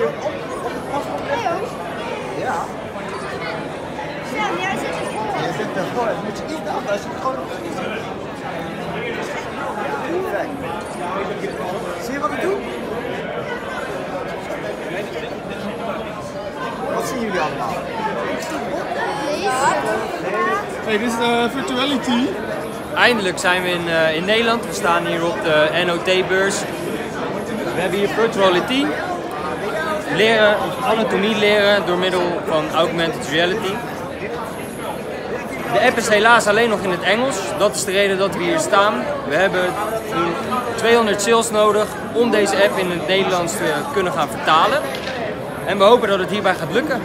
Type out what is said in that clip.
Ja. Ja, jij zit ervoor. Je zit ervoor, dat moet je niet doen, dat is gewoon Kijk. Zie je wat ik doe? Wat zien jullie allemaal? Hey, dit is de Virtuality. Eindelijk zijn we in, eh, in Nederland. We staan hier op de NOT-beurs. We hebben hier Virtuality. Leren, anatomie leren door middel van augmented reality. De app is helaas alleen nog in het Engels. Dat is de reden dat we hier staan. We hebben nu 200 sales nodig om deze app in het Nederlands te kunnen gaan vertalen. En we hopen dat het hierbij gaat lukken.